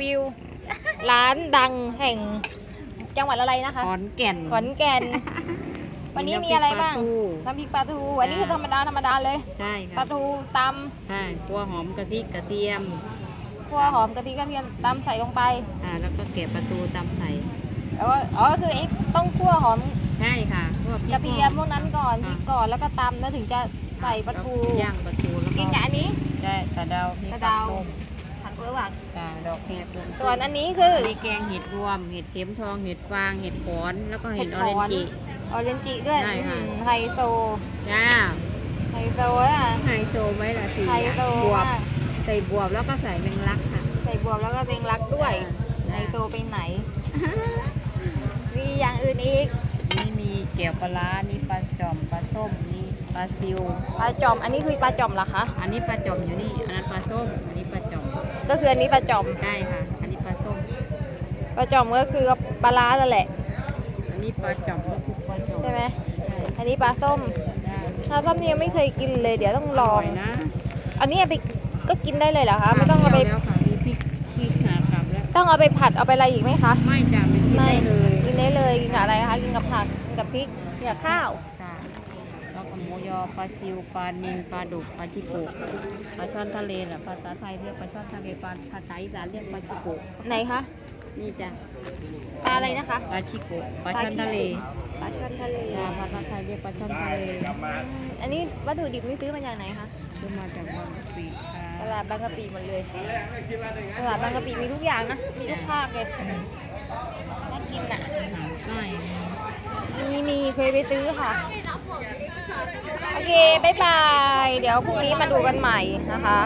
วิว ร้านดังแห่งจังหวัดอะไรนะคะ ขอนแก่น ขอนแก่น วันนี้มีอะไรบ้าง น้ำพริกปลาทู อันนี้คือธรรมดาธรรมดาเลย ใช่ปลาค่ะทูตใช่ตัวหอมกะทิกระเทียมำคั่วหอมกะทิกระเทียมตำใส่ลงไป อ่า แล้วก็เก็บปลาทูตำใส่แล้วก็อ๋อก็คือไอ้ต้องคั่วหอม ใช่ค่ะพวกพกระเทียมพวกนั้นก่อนพริค่ะกก่อน แล้วก็ตำแล้วถึงจะใส่ปลาทู ย่างปลาทูแล้วกินกับอันนี้ ใช่กระเดามีกระปลาเดาต้มผัก เบอร์หวักจ้าดอกเห็ดรวมส่วนอันนี้คืออันนี้แกงเห็ดรวม เห็ดเข็มทอง เห็ดฟาง เห็ดขอน แล้วก็เห็ดออรินจิ ออรินจิด้วยใช่ค่ะอืมไฮโซจ้าไฮโซอะไฮโซไหมล่ะสี่ไฮโซบวบ มากใส่บวบแล้วก็ใส่แมงลักค่ะ ใส่บวบแล้วก็แมงลักด้วย ไฮโซไปไหน มีอย่างอื่นอีกนี่มีเกี๊ยวปลาร้านี่ปลาจ่อม ปลาส้ม นี่ปลาซิว ปลาจอม อันนี้คือปลาจอมเหรอคะ อันนี้ปลาจอมอยู่นี่ อันนั้นปลาส้ม อันนี้ปลาจอม ก็คืออันนี้ปลาจอมใช่ค่ะ อันนี้ปลาส้ม ปลาจอมก็คือปลาร้านั่นแหละ อันนี้ปลาจอมก็คือปลาจอมใช่ไหมใช่อันนี้ปลาส้มได้ปลาส้มนี่ยังไม่เคยกินเลย เดี๋ยวต้องลออร่งอยนะ อันนี้เอาไปก็กินได้เลยเหรอคะไม่ต้องเอาไปปรี้ยวแล้วค่ะมีพริกพริกหากลับแล้วต้องเอาไปผัดเอาไปอะไรอีกไหมคะ ไม่จ้ะไม่กินได้เลย กินได้เลยกินกับอะไรคะ กินกับผัก กินกับพริกกินกับข้าวจ้ะแล้วก็ หมูยอปลาซิวปลานิลปลาดุกปลาจิโกะปลาช่อนทะเลน่ะภาษาไทยเรียกปลาช่อนทะเลปลาภาษาอีสานเรียกปลาจิโกะไหนคะ นี่จ้ะปลาอะไรนะคะ ปลาชิโกะปลาช่อนทะเลปลาช่อนทะเลจ้ะภาษาไทยเรียกปลาช่อนทะเลอันนี้วัตถุดิบนี่ซื้อมาจากไหนคะ ซื้อมาจากบางกะปิค่ะตลาดบางกะปิหมดเลยตลาดบางกะปิมีทุกอย่างนะ มีทุกภาคเลย น่ากินอะ อาหารใต้ มีมีเค ยไปซื้อค่ะ โอเค บ๊ายบาย เดี๋ยวพรุ่งนี้มาดูกันใหม่นะคะ